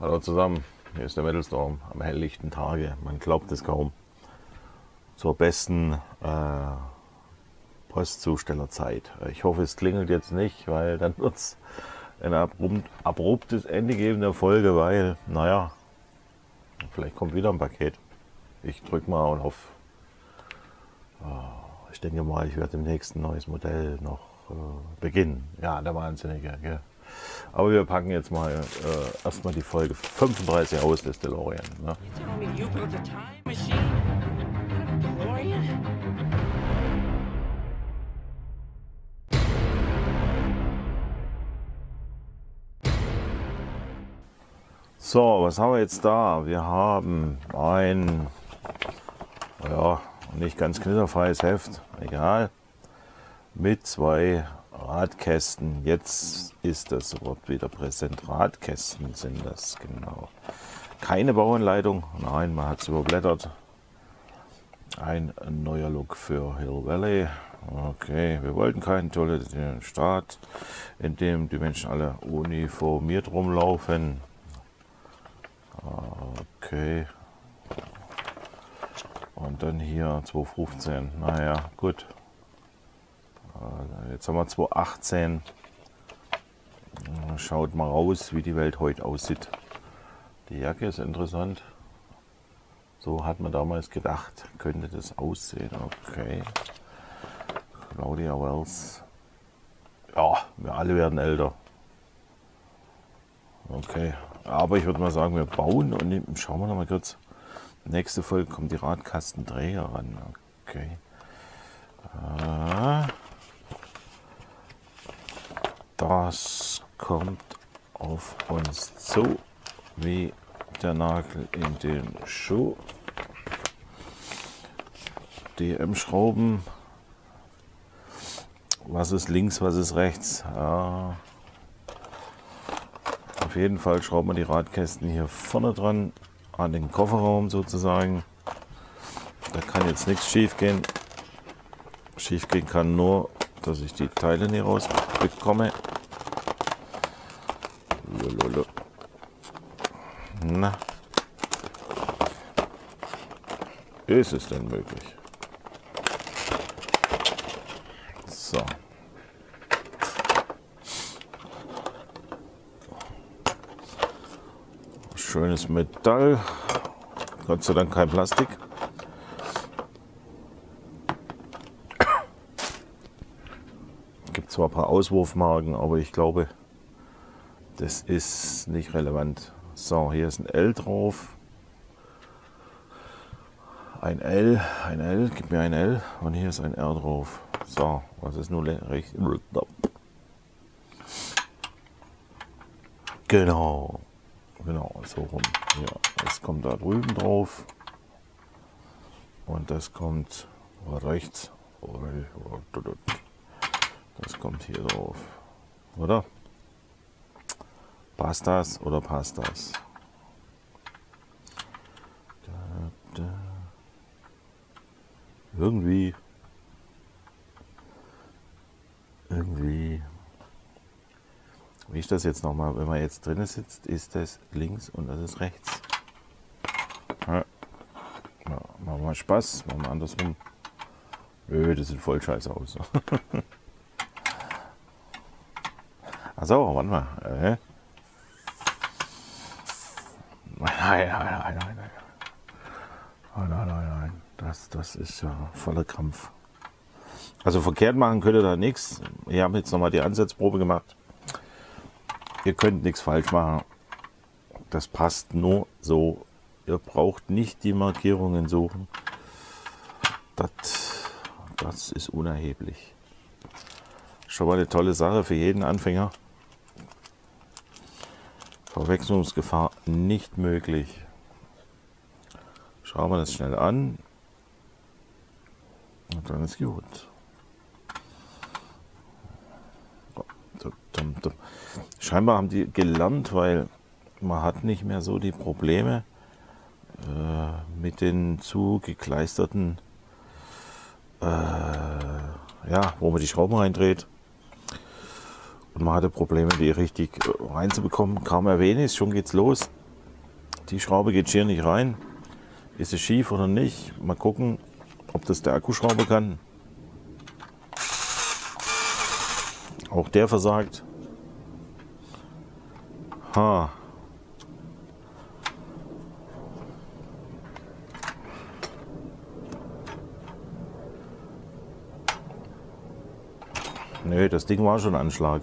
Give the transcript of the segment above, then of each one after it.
Hallo zusammen, hier ist der Metalstorm am helllichten Tage. Man glaubt es kaum. Zur besten äh, Postzustellerzeit. Ich hoffe, es klingelt jetzt nicht, weil dann wird es ein abrupt, abruptes Ende geben der Folge, weil, naja, vielleicht kommt wieder ein Paket. Ich drücke mal und hoffe. Äh, ich denke mal, ich werde demnächst ein neues Modell noch äh, beginnen. Ja, der Wahnsinnige. Gell? Aber wir packen jetzt mal äh, erstmal die Folge 35 aus des DeLorean. Ne? So, was haben wir jetzt da? Wir haben ein, ja, nicht ganz knitterfreies Heft, egal, mit zwei Radkästen. Jetzt ist das Wort wieder präsent. Radkästen sind das, genau. Keine Bauanleitung, nein, man hat es überblättert. Ein neuer Look für Hill Valley. Okay, wir wollten keinen totalitären Staat, in dem die Menschen alle uniformiert rumlaufen. Okay. Und dann hier 215. Naja, gut. Jetzt haben wir 218. Schaut mal raus, wie die Welt heute aussieht. Die Jacke ist interessant. So hat man damals gedacht, könnte das aussehen. Okay. Claudia Wells. Ja, wir alle werden älter. Okay. Aber ich würde mal sagen, wir bauen und schauen wir noch mal kurz. Nächste Folge kommt die Radkastenträger ran. Okay. Das kommt auf uns zu, wie der Nagel in den Schuh. DM-Schrauben. Was ist links, was ist rechts? Ja. Auf jeden Fall schrauben wir die Radkästen hier vorne dran, an den Kofferraum sozusagen. Da kann jetzt nichts schief gehen. Schief gehen kann nur, dass ich die Teile nicht rausbekomme. Na. Ist es denn möglich? So. Schönes Metall. Gott sei Dank kein Plastik. Gibt zwar ein paar Auswurfmarken, aber ich glaube, das ist nicht relevant. So, hier ist ein L drauf. Ein L, ein L, gib mir ein L und hier ist ein R drauf. So, was ist nun rechts? Genau, genau, so rum. Ja, das kommt da drüben drauf und das kommt rechts. Das kommt hier drauf, oder? Passt das oder passt das? Da, da. Irgendwie. Irgendwie. Wie ist das jetzt nochmal? Wenn man jetzt drinnen sitzt, ist das links und das ist rechts. Ja. Ja, machen wir Spaß, machen wir andersrum. Nö, das sieht voll scheiße aus. Achso, warte mal. Äh. Nein, nein, nein, nein, nein. Nein, nein, nein, nein. Das, das ist ja voller Krampf. Also verkehrt machen könnt ihr da nichts. Wir haben jetzt nochmal die Ansatzprobe gemacht. Ihr könnt nichts falsch machen. Das passt nur so. Ihr braucht nicht die Markierungen suchen. Das, das ist unerheblich. Schon mal eine tolle Sache für jeden Anfänger. Verwechslungsgefahr nicht möglich. Schauen wir das schnell an. Und dann ist gut. Scheinbar haben die gelernt, weil man hat nicht mehr so die Probleme äh, mit den zu gekleisterten, äh, ja, wo man die Schrauben reindreht. Und man hatte Probleme, die richtig äh, reinzubekommen. Kaum erwähne ich, schon geht's los. Die Schraube geht hier nicht rein. Ist sie schief oder nicht? Mal gucken, ob das der Akkuschrauber kann. Auch der versagt. Ha. Nö, das Ding war schon Anschlag.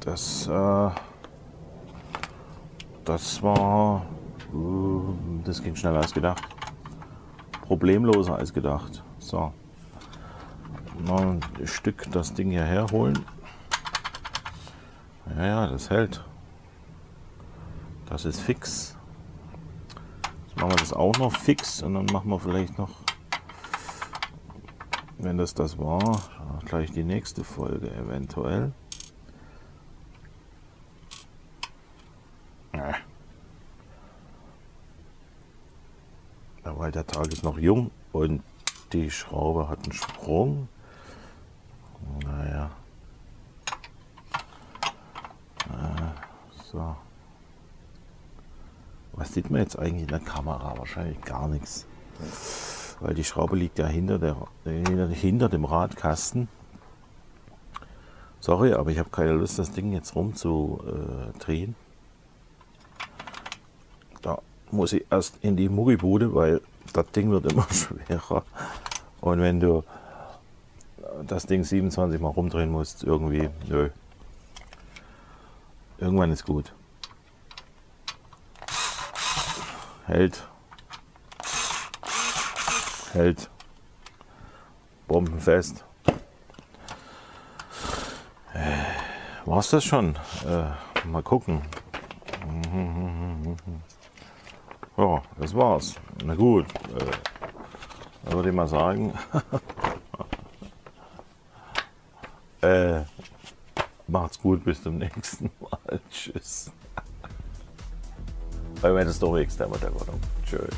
Das, äh, das war, äh, das ging schneller als gedacht. Problemloser als gedacht. So. Noch ein Stück das Ding hierher holen. Ja, ja, das hält. Das ist fix. Jetzt machen wir das auch noch fix und dann machen wir vielleicht noch, wenn das das war, gleich die nächste Folge eventuell. Ja. Weil der Tag ist noch jung und die Schraube hat einen Sprung. Naja. Äh, so. Was sieht man jetzt eigentlich in der Kamera? Wahrscheinlich gar nichts. Weil die Schraube liegt ja hinter, der, hinter, dem Radkasten. Sorry, aber ich habe keine Lust, das Ding jetzt rumzudrehen. Da muss ich erst in die Muggibude, weil das Ding wird immer schwerer. Und wenn du das Ding 27 Mal rumdrehen musst, irgendwie, nö. Irgendwann ist gut. Hält. Hält. Bombenfest. Äh, war's das schon? Äh, mal gucken. Ja, das war's. Na gut. Äh, würde ich mal sagen. äh, macht's gut, bis zum nächsten Mal. Tschüss. Bei meiner Story der Tschüss.